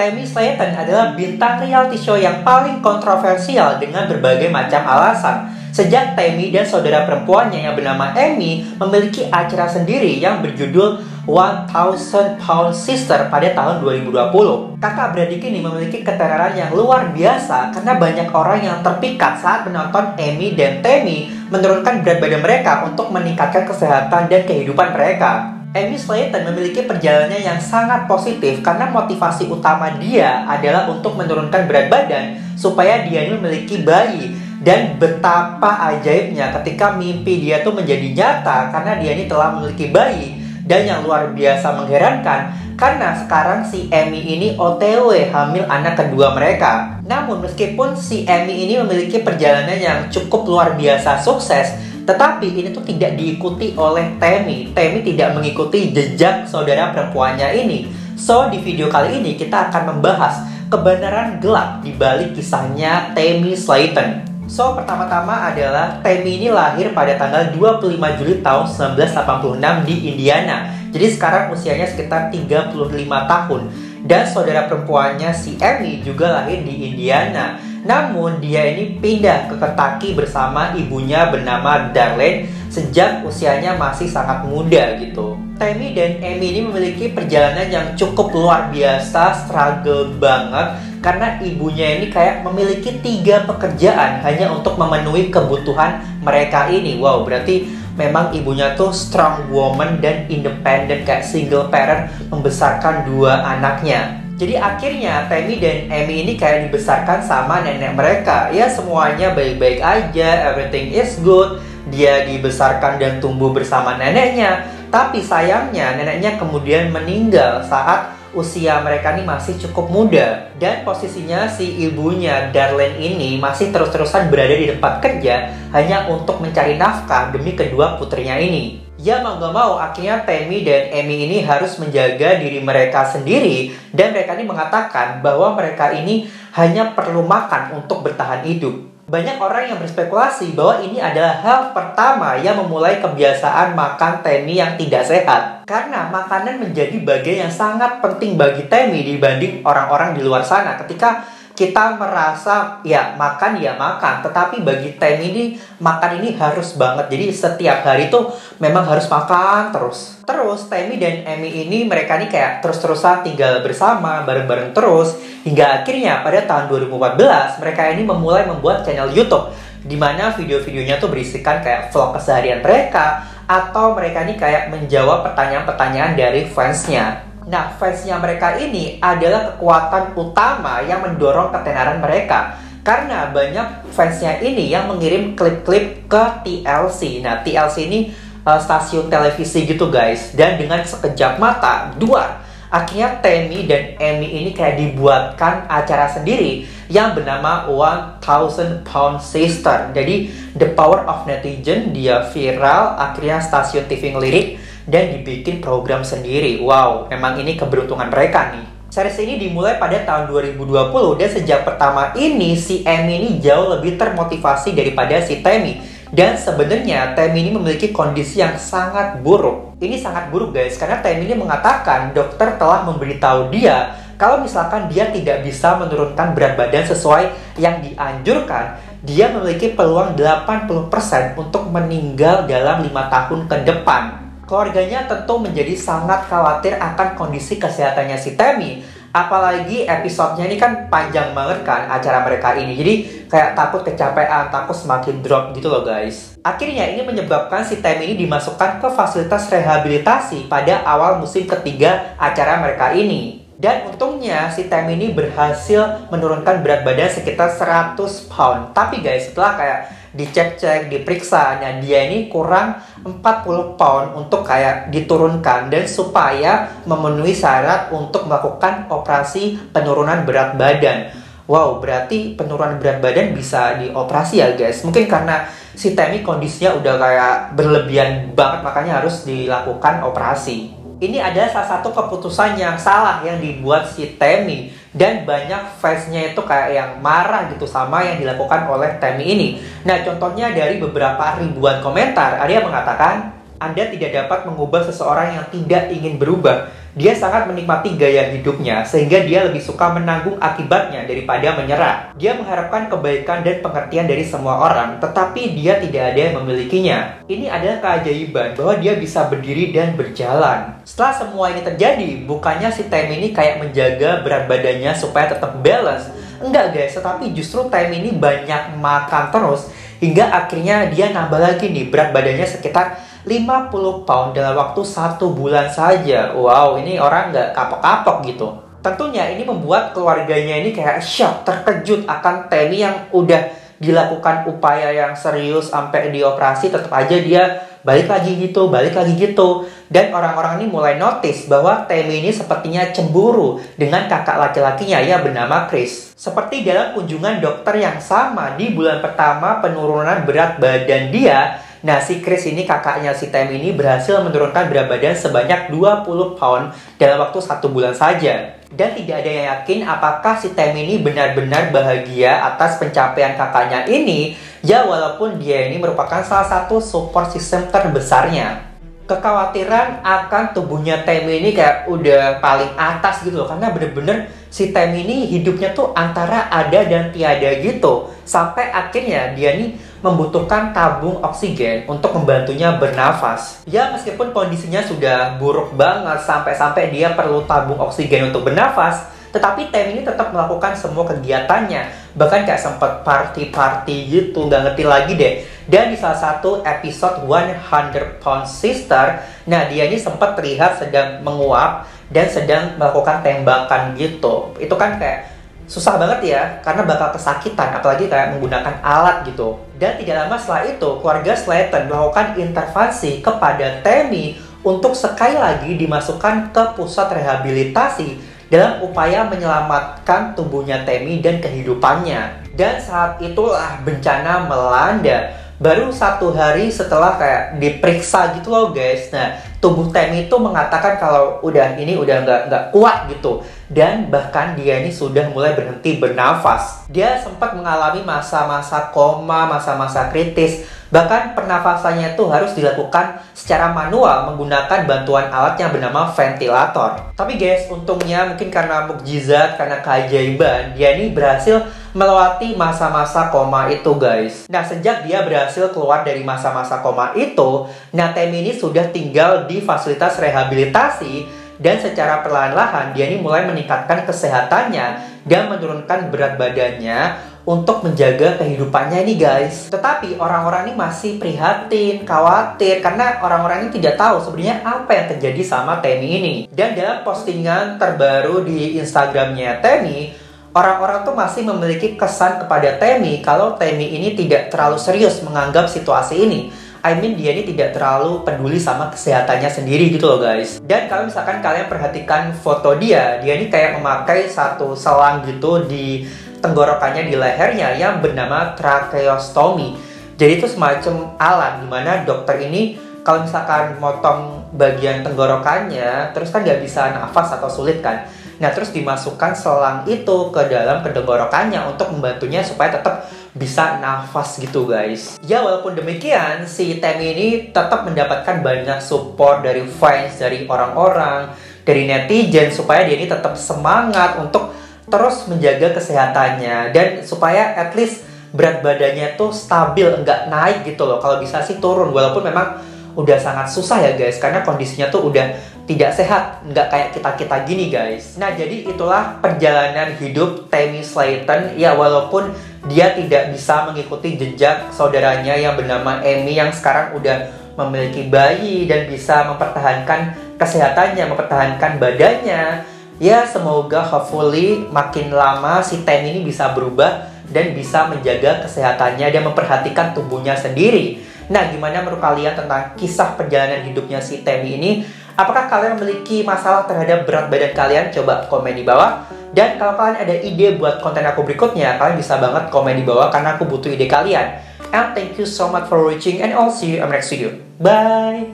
Tammy Slayton adalah bintang reality show yang paling kontroversial dengan berbagai macam alasan. Sejak Tammy dan saudara perempuannya yang bernama Amy memiliki acara sendiri yang berjudul 1000 Pound Sister pada tahun 2020. Kakak beradik ini memiliki ketenaran yang luar biasa karena banyak orang yang terpikat saat menonton Amy dan Tammy menurunkan berat badan mereka untuk meningkatkan kesehatan dan kehidupan mereka. Amy Slayton memiliki perjalanan yang sangat positif karena motivasi utama dia adalah untuk menurunkan berat badan supaya dia ini memiliki bayi dan betapa ajaibnya ketika mimpi dia tuh menjadi nyata karena dia ini telah memiliki bayi dan yang luar biasa mengherankan karena sekarang si Amy ini OTW hamil anak kedua mereka. Namun meskipun si Amy ini memiliki perjalanan yang cukup luar biasa sukses, tetapi ini tuh tidak diikuti oleh Temi. Temi tidak mengikuti jejak saudara perempuannya ini. So, di video kali ini kita akan membahas kebenaran gelap di balik kisahnya Temi Slayton. So, pertama-tama adalah Temi ini lahir pada tanggal 25 Juli tahun 1986 di Indiana. Jadi sekarang usianya sekitar 35 tahun. Dan saudara perempuannya si Amy juga lahir di Indiana. Namun dia ini pindah ke Kentucky bersama ibunya bernama Darlene sejak usianya masih sangat muda gitu. Tammy dan Amy ini memiliki perjalanan yang cukup luar biasa, struggle banget karena ibunya ini kayak memiliki tiga pekerjaan hanya untuk memenuhi kebutuhan mereka ini. Wow, berarti memang ibunya tuh strong woman dan independent kayak single parent membesarkan dua anaknya. Jadi akhirnya Tammy dan Amy ini kayak dibesarkan sama nenek mereka. Ya semuanya baik-baik aja, everything is good. Dia dibesarkan dan tumbuh bersama neneknya. Tapi sayangnya neneknya kemudian meninggal saat usia mereka ini masih cukup muda. Dan posisinya si ibunya Darlene ini masih terus-terusan berada di tempat kerja hanya untuk mencari nafkah demi kedua putrinya ini ya mau gak mau akhirnya Temi dan Emi ini harus menjaga diri mereka sendiri dan mereka ini mengatakan bahwa mereka ini hanya perlu makan untuk bertahan hidup. Banyak orang yang berspekulasi bahwa ini adalah hal pertama yang memulai kebiasaan makan Temi yang tidak sehat. Karena makanan menjadi bagian yang sangat penting bagi Temi dibanding orang-orang di luar sana ketika kita merasa ya makan ya makan. Tetapi bagi Tem ini makan ini harus banget. Jadi setiap hari tuh memang harus makan terus. Terus Temi dan Emi ini mereka ini kayak terus-terusan tinggal bersama bareng-bareng terus. Hingga akhirnya pada tahun 2014 mereka ini memulai membuat channel YouTube di mana video-videonya tuh berisikan kayak vlog keseharian mereka atau mereka ini kayak menjawab pertanyaan-pertanyaan dari fansnya Nah, fansnya mereka ini adalah kekuatan utama yang mendorong ketenaran mereka. Karena banyak fansnya ini yang mengirim klip-klip ke TLC. Nah, TLC ini uh, stasiun televisi gitu guys. Dan dengan sekejap mata, dua, akhirnya Tammy dan Amy ini kayak dibuatkan acara sendiri yang bernama 1000 Pound Sister. Jadi, The Power of Netizen, dia viral, akhirnya stasiun TV ngelirik, dan dibikin program sendiri. Wow, memang ini keberuntungan mereka nih. Series ini dimulai pada tahun 2020 dan sejak pertama ini si Amy ini jauh lebih termotivasi daripada si Tammy. Dan sebenarnya Tammy ini memiliki kondisi yang sangat buruk. Ini sangat buruk guys, karena Tammy ini mengatakan dokter telah memberitahu dia kalau misalkan dia tidak bisa menurunkan berat badan sesuai yang dianjurkan, dia memiliki peluang 80% untuk meninggal dalam lima tahun ke depan. Keluarganya tentu menjadi sangat khawatir akan kondisi kesehatannya si Temi. Apalagi episodenya ini kan panjang banget kan acara mereka ini. Jadi kayak takut kecapean, takut semakin drop gitu loh guys. Akhirnya ini menyebabkan si Temi ini dimasukkan ke fasilitas rehabilitasi pada awal musim ketiga acara mereka ini. Dan untungnya si Temi ini berhasil menurunkan berat badan sekitar 100 pound. Tapi guys, setelah kayak dicek-cek, diperiksa. Nah, dia ini kurang 40 pound untuk kayak diturunkan dan supaya memenuhi syarat untuk melakukan operasi penurunan berat badan. Wow, berarti penurunan berat badan bisa dioperasi ya guys. Mungkin karena si Temi kondisinya udah kayak berlebihan banget makanya harus dilakukan operasi. Ini adalah salah satu keputusan yang salah yang dibuat si Temi dan banyak fansnya itu kayak yang marah gitu sama yang dilakukan oleh Temi ini. Nah contohnya dari beberapa ribuan komentar ada yang mengatakan Anda tidak dapat mengubah seseorang yang tidak ingin berubah. Dia sangat menikmati gaya hidupnya, sehingga dia lebih suka menanggung akibatnya daripada menyerah. Dia mengharapkan kebaikan dan pengertian dari semua orang, tetapi dia tidak ada yang memilikinya. Ini adalah keajaiban bahwa dia bisa berdiri dan berjalan. Setelah semua ini terjadi, bukannya si Tem ini kayak menjaga berat badannya supaya tetap balance. Enggak guys, tetapi justru Tem ini banyak makan terus, hingga akhirnya dia nambah lagi nih berat badannya sekitar 50 pound dalam waktu satu bulan saja. Wow, ini orang nggak kapok-kapok gitu. Tentunya ini membuat keluarganya ini kayak shock, terkejut akan Temi yang udah dilakukan upaya yang serius sampai dioperasi tetap aja dia balik lagi gitu, balik lagi gitu. Dan orang-orang ini mulai notice bahwa Temi ini sepertinya cemburu dengan kakak laki-lakinya yang bernama Chris. Seperti dalam kunjungan dokter yang sama di bulan pertama penurunan berat badan dia, Nah, si Chris ini kakaknya si Tem ini berhasil menurunkan berat badan sebanyak 20 pound dalam waktu satu bulan saja. Dan tidak ada yang yakin apakah si Tem ini benar-benar bahagia atas pencapaian kakaknya ini, ya walaupun dia ini merupakan salah satu support system terbesarnya. Kekhawatiran akan tubuhnya Tem ini kayak udah paling atas gitu loh. Karena bener-bener si Tem ini hidupnya tuh antara ada dan tiada gitu. Sampai akhirnya dia nih membutuhkan tabung oksigen untuk membantunya bernafas. Ya meskipun kondisinya sudah buruk banget sampai-sampai dia perlu tabung oksigen untuk bernafas, tetapi Tem ini tetap melakukan semua kegiatannya. Bahkan kayak sempat party-party gitu, nggak ngerti lagi deh. Dan di salah satu episode 100 Pound Sister, nah dia ini sempat terlihat sedang menguap dan sedang melakukan tembakan gitu. Itu kan kayak susah banget ya karena bakal kesakitan apalagi kayak menggunakan alat gitu dan tidak lama setelah itu keluarga Slayton melakukan intervensi kepada Temi untuk sekali lagi dimasukkan ke pusat rehabilitasi dalam upaya menyelamatkan tubuhnya Temi dan kehidupannya dan saat itulah bencana melanda baru satu hari setelah kayak diperiksa gitu loh guys. Nah, tubuh Temi itu mengatakan kalau udah ini udah nggak nggak kuat gitu dan bahkan dia ini sudah mulai berhenti bernafas. Dia sempat mengalami masa-masa koma, masa-masa kritis. Bahkan pernafasannya itu harus dilakukan secara manual menggunakan bantuan alat yang bernama ventilator. Tapi guys, untungnya mungkin karena mukjizat, karena keajaiban, dia ini berhasil melewati masa-masa koma itu guys. Nah sejak dia berhasil keluar dari masa-masa koma itu, Natem ini sudah tinggal di fasilitas rehabilitasi dan secara perlahan-lahan dia ini mulai meningkatkan kesehatannya dan menurunkan berat badannya untuk menjaga kehidupannya ini guys. Tetapi orang-orang ini masih prihatin, khawatir karena orang-orang ini tidak tahu sebenarnya apa yang terjadi sama Temi ini. Dan dalam postingan terbaru di Instagramnya Temi, orang-orang tuh masih memiliki kesan kepada Temi kalau Temi ini tidak terlalu serius menganggap situasi ini. I mean dia ini tidak terlalu peduli sama kesehatannya sendiri gitu loh guys. Dan kalau misalkan kalian perhatikan foto dia, dia ini kayak memakai satu selang gitu di tenggorokannya di lehernya yang bernama tracheostomy. Jadi itu semacam alat di mana dokter ini kalau misalkan motong bagian tenggorokannya, terus kan nggak bisa nafas atau sulit kan Nah, terus dimasukkan selang itu ke dalam tenggorokannya untuk membantunya supaya tetap bisa nafas gitu guys. Ya walaupun demikian, si Temi ini tetap mendapatkan banyak support dari fans, dari orang-orang, dari netizen supaya dia ini tetap semangat untuk terus menjaga kesehatannya dan supaya at least berat badannya tuh stabil, enggak naik gitu loh. Kalau bisa sih turun walaupun memang udah sangat susah ya guys karena kondisinya tuh udah tidak sehat nggak kayak kita kita gini guys. Nah jadi itulah perjalanan hidup Tammy Slayton. Ya walaupun dia tidak bisa mengikuti jejak saudaranya yang bernama Amy yang sekarang udah memiliki bayi dan bisa mempertahankan kesehatannya mempertahankan badannya. Ya semoga hopefully makin lama si Tammy ini bisa berubah dan bisa menjaga kesehatannya dan memperhatikan tubuhnya sendiri. Nah, gimana menurut kalian tentang kisah perjalanan hidupnya si Temi ini? Apakah kalian memiliki masalah terhadap berat badan kalian? Coba komen di bawah. Dan kalau kalian ada ide buat konten aku berikutnya, kalian bisa banget komen di bawah karena aku butuh ide kalian. And thank you so much for watching and I'll see you in the next video. Bye!